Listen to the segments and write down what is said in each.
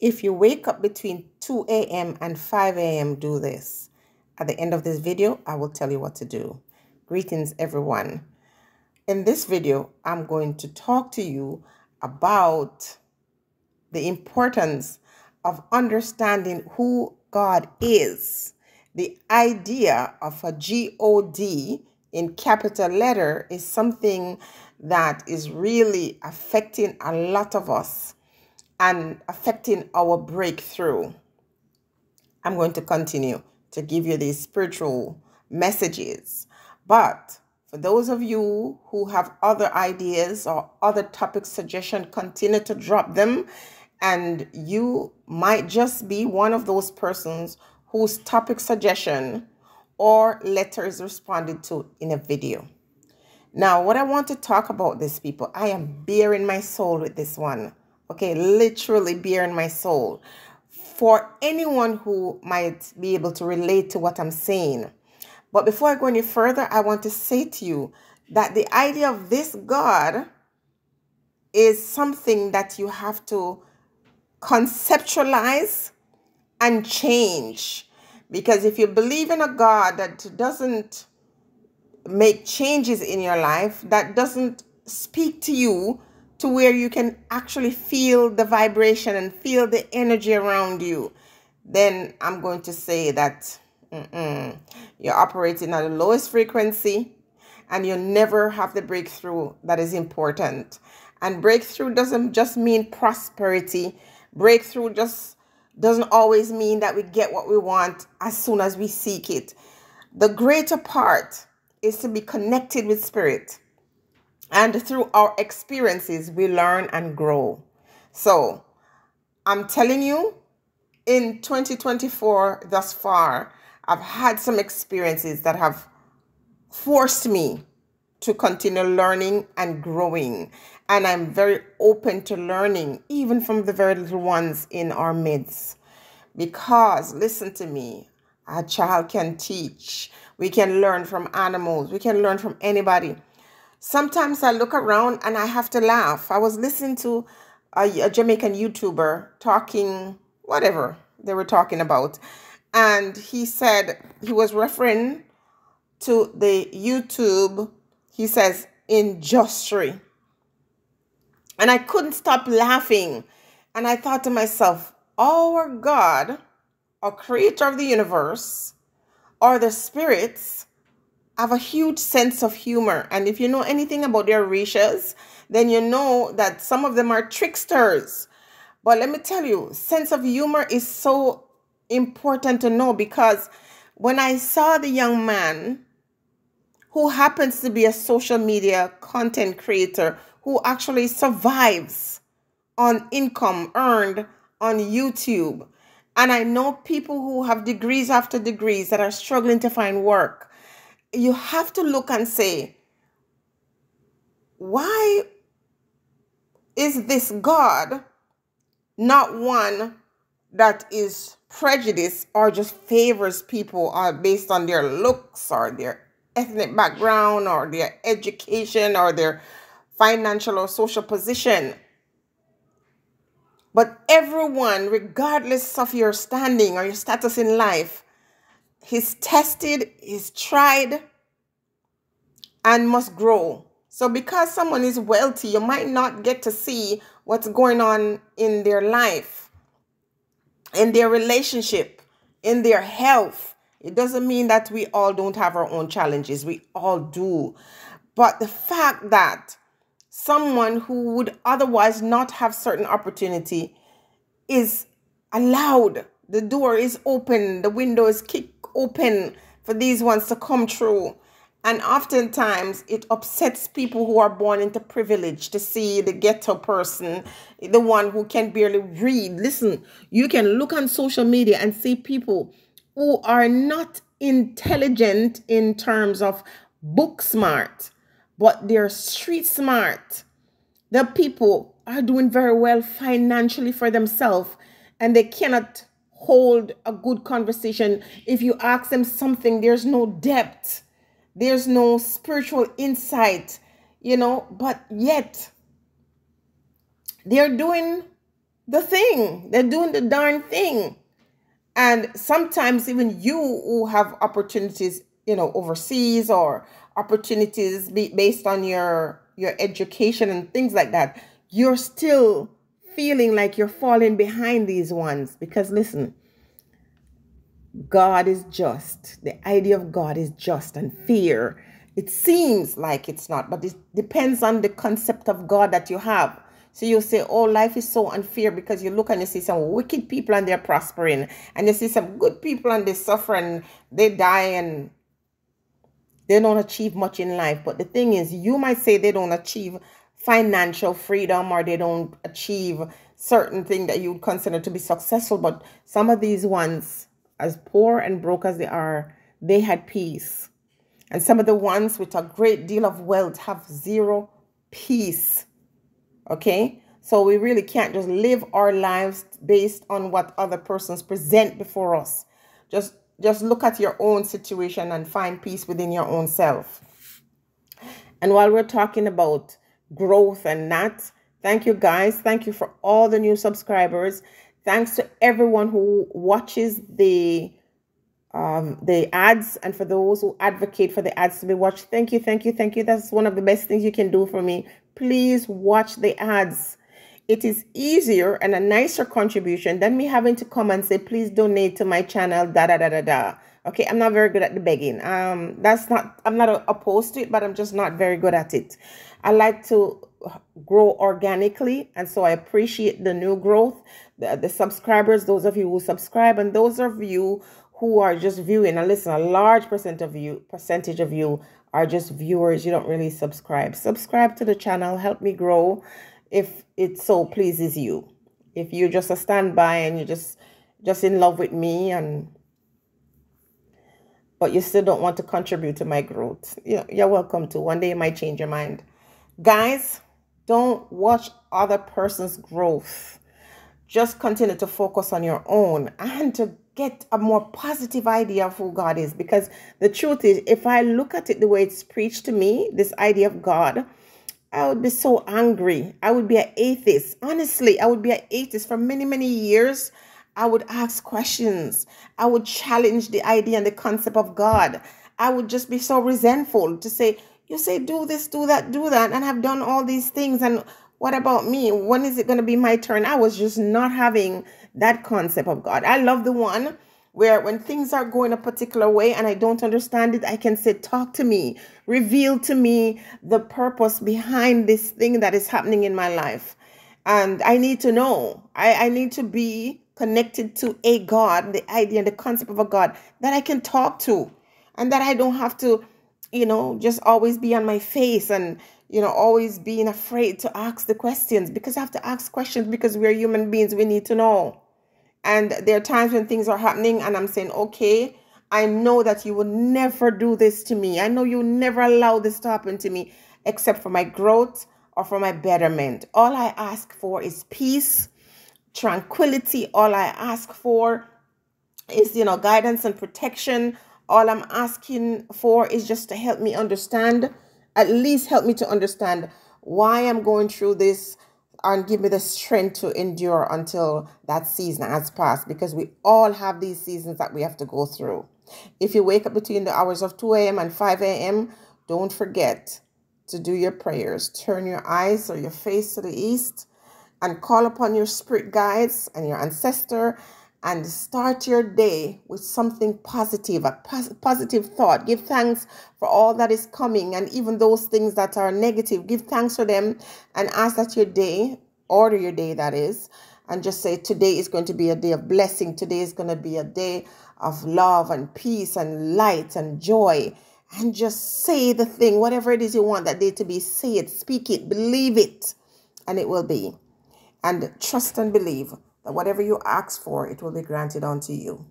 If you wake up between 2 a.m. and 5 a.m., do this. At the end of this video, I will tell you what to do. Greetings, everyone. In this video, I'm going to talk to you about the importance of understanding who God is. The idea of a G-O-D in capital letter is something that is really affecting a lot of us and affecting our breakthrough. I'm going to continue to give you these spiritual messages. But for those of you who have other ideas or other topic suggestion, continue to drop them. And you might just be one of those persons whose topic suggestion or letter is responded to in a video. Now, what I want to talk about this, people, I am baring my soul with this one. Okay, literally bear in my soul. For anyone who might be able to relate to what I'm saying. But before I go any further, I want to say to you that the idea of this God is something that you have to conceptualize and change. Because if you believe in a God that doesn't make changes in your life, that doesn't speak to you to where you can actually feel the vibration and feel the energy around you, then I'm going to say that mm-mm, you're operating at the lowest frequency and you never have the breakthrough that is important. And breakthrough doesn't just mean prosperity. Breakthrough just doesn't always mean that we get what we want as soon as we seek it. The greater part is to be connected with spirit and through our experiences, we learn and grow. So I'm telling you, in 2024 thus far, I've had some experiences that have forced me to continue learning and growing. And I'm very open to learning, even from the very little ones in our midst. Because, listen to me, a child can teach. We can learn from animals. We can learn from anybody. Sometimes I look around and I have to laugh. I was listening to a, a Jamaican YouTuber talking, whatever they were talking about. And he said, he was referring to the YouTube, he says, industry. And I couldn't stop laughing. And I thought to myself, our God, our creator of the universe, or the spirits, have a huge sense of humor. And if you know anything about their races, then you know that some of them are tricksters. But let me tell you, sense of humor is so important to know because when I saw the young man who happens to be a social media content creator who actually survives on income earned on YouTube, and I know people who have degrees after degrees that are struggling to find work you have to look and say, why is this God not one that is prejudiced or just favors people uh, based on their looks or their ethnic background or their education or their financial or social position? But everyone, regardless of your standing or your status in life, He's tested, he's tried, and must grow. So, because someone is wealthy, you might not get to see what's going on in their life, in their relationship, in their health. It doesn't mean that we all don't have our own challenges. We all do. But the fact that someone who would otherwise not have certain opportunity is allowed, the door is open, the window is kicked open for these ones to come true. And oftentimes it upsets people who are born into privilege to see the ghetto person, the one who can barely read. Listen, you can look on social media and see people who are not intelligent in terms of book smart, but they're street smart. The people are doing very well financially for themselves and they cannot hold a good conversation. If you ask them something, there's no depth, there's no spiritual insight, you know, but yet they're doing the thing. They're doing the darn thing. And sometimes even you who have opportunities, you know, overseas or opportunities based on your your education and things like that, you're still feeling like you're falling behind these ones because listen, God is just. The idea of God is just and fear. It seems like it's not, but it depends on the concept of God that you have. So you say, oh, life is so unfair because you look and you see some wicked people and they're prospering, and you see some good people and they suffer and they die and they don't achieve much in life. But the thing is, you might say they don't achieve financial freedom or they don't achieve certain thing that you consider to be successful. But some of these ones, as poor and broke as they are, they had peace. And some of the ones with a great deal of wealth have zero peace. Okay? So we really can't just live our lives based on what other persons present before us. Just just look at your own situation and find peace within your own self. And while we're talking about growth and that, thank you guys. Thank you for all the new subscribers. Thanks to everyone who watches the um, the ads and for those who advocate for the ads to be watched. Thank you, thank you, thank you. That's one of the best things you can do for me. Please watch the ads. It is easier and a nicer contribution than me having to come and say, please donate to my channel, da da da da da. Okay, I'm not very good at the begging. Um, that's not, I'm not opposed to it, but I'm just not very good at it. I like to grow organically, and so I appreciate the new growth, the, the subscribers, those of you who subscribe, and those of you who are just viewing. And listen a large percent of you percentage of you are just viewers. You don't really subscribe. Subscribe to the channel. Help me grow if it so pleases you. If you're just a standby and you're just just in love with me and but you still don't want to contribute to my growth. You know, you're welcome to. One day you might change your mind guys don't watch other person's growth just continue to focus on your own and to get a more positive idea of who God is. Because the truth is, if I look at it the way it's preached to me, this idea of God, I would be so angry. I would be an atheist. Honestly, I would be an atheist for many, many years. I would ask questions. I would challenge the idea and the concept of God. I would just be so resentful to say, you say, do this, do that, do that, and I've done all these things. And what about me? When is it going to be my turn? I was just not having that concept of God. I love the one where when things are going a particular way and I don't understand it, I can say, Talk to me, reveal to me the purpose behind this thing that is happening in my life. And I need to know, I, I need to be connected to a God, the idea and the concept of a God that I can talk to, and that I don't have to, you know, just always be on my face and you know, always being afraid to ask the questions because I have to ask questions because we're human beings. We need to know. And there are times when things are happening and I'm saying, okay, I know that you will never do this to me. I know you never allow this to happen to me except for my growth or for my betterment. All I ask for is peace, tranquility. All I ask for is, you know, guidance and protection. All I'm asking for is just to help me understand at least help me to understand why I'm going through this and give me the strength to endure until that season has passed because we all have these seasons that we have to go through. If you wake up between the hours of 2 a.m. and 5 a.m., don't forget to do your prayers. Turn your eyes or your face to the east and call upon your spirit guides and your ancestor and start your day with something positive, a pos- positive thought. Give thanks for all that is coming and even those things that are negative. Give thanks for them and ask that your day, order your day, that is, and just say, Today is going to be a day of blessing. Today is going to be a day of love and peace and light and joy. And just say the thing, whatever it is you want that day to be, say it, speak it, believe it, and it will be. And trust and believe that whatever you ask for, it will be granted unto you.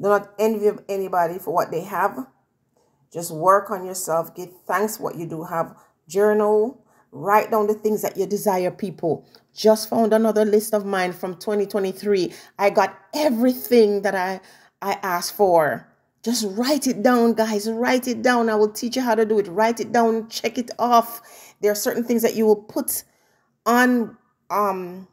Do not envy anybody for what they have. Just work on yourself. Give thanks what you do have. Journal. Write down the things that you desire, people. Just found another list of mine from 2023. I got everything that I, I asked for. Just write it down, guys. Write it down. I will teach you how to do it. Write it down. Check it off. There are certain things that you will put on um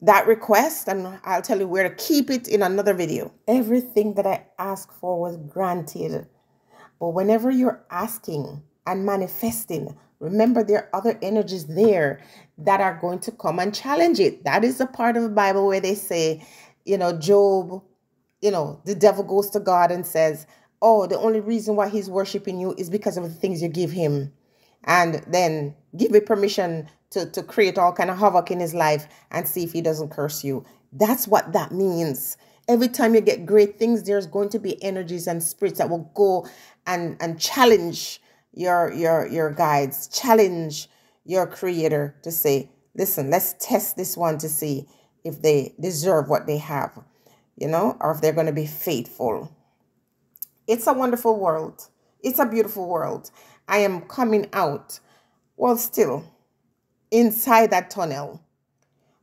that request and I'll tell you where to keep it in another video. Everything that I asked for was granted. But whenever you're asking and manifesting, remember there are other energies there that are going to come and challenge it. That is a part of the Bible where they say, you know, Job, you know, the devil goes to God and says, Oh, the only reason why he's worshiping you is because of the things you give him. And then give me permission to, to create all kind of havoc in his life and see if he doesn't curse you. That's what that means. Every time you get great things, there's going to be energies and spirits that will go and, and challenge your your your guides, challenge your creator to say, listen, let's test this one to see if they deserve what they have, you know, or if they're going to be faithful. It's a wonderful world. It's a beautiful world. I am coming out, well, still inside that tunnel,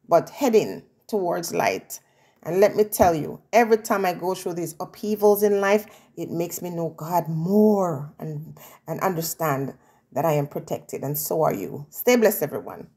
but heading towards light. And let me tell you, every time I go through these upheavals in life, it makes me know God more and, and understand that I am protected, and so are you. Stay blessed, everyone.